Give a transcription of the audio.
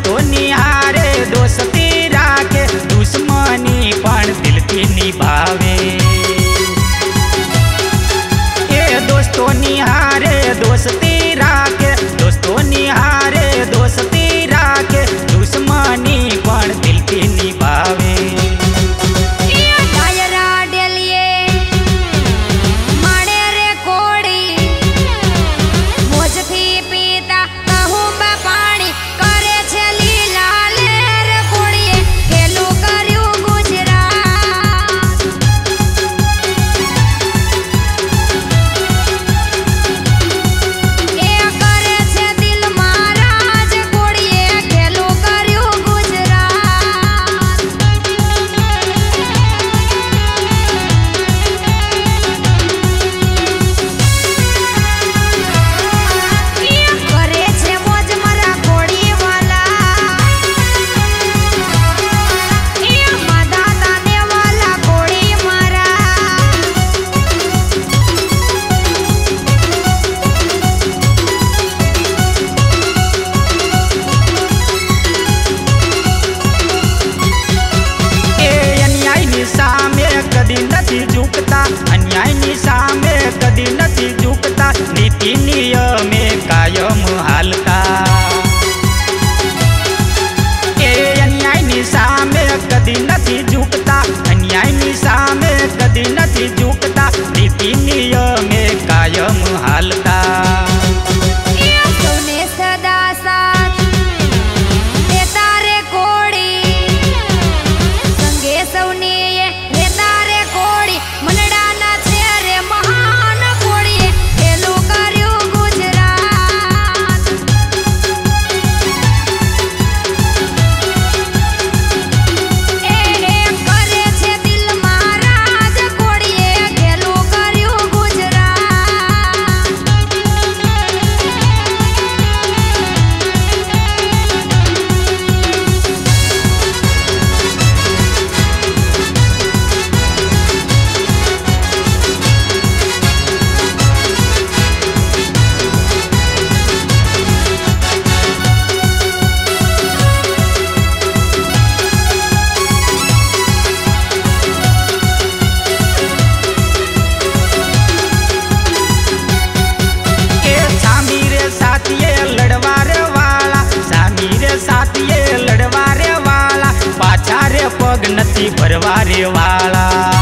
निहारे दोस्ती राखे રે પગ નથી ભરવા રે વાળા